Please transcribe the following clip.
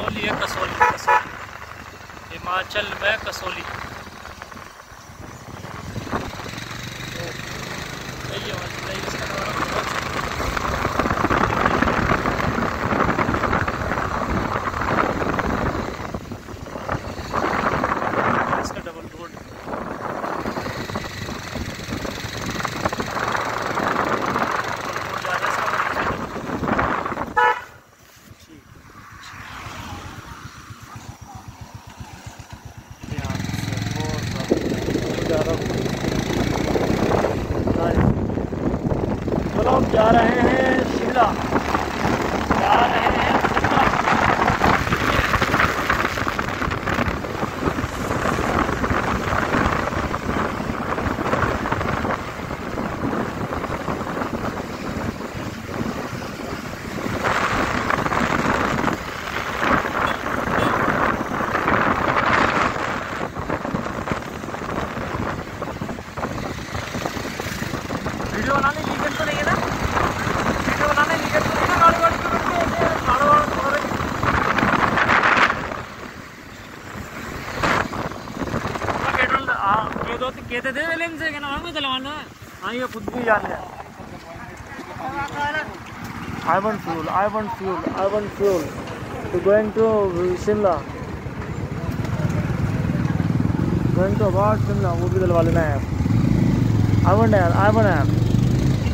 कसौली है कसौली कसौली। हिमाचल में कसौली। चलो हम जा रहे हैं शिमला जा रहे हैं शिमला वीडियो बनाने लीगल तो नहीं है ना? वीडियो बनाने लीगल तो नहीं है गाड़ी वाड़ी तो करके गाड़ी वाड़ी छोड़ रही पेट्रोल हाँ ये दो कहते थे लेन से क्या नाम है हाँ ये खुद भी जान गया। I want fuel, I want fuel, I want fuel. To going to Shimla. Going to about Shimla, वो भी डलवा लेना है I want यार I want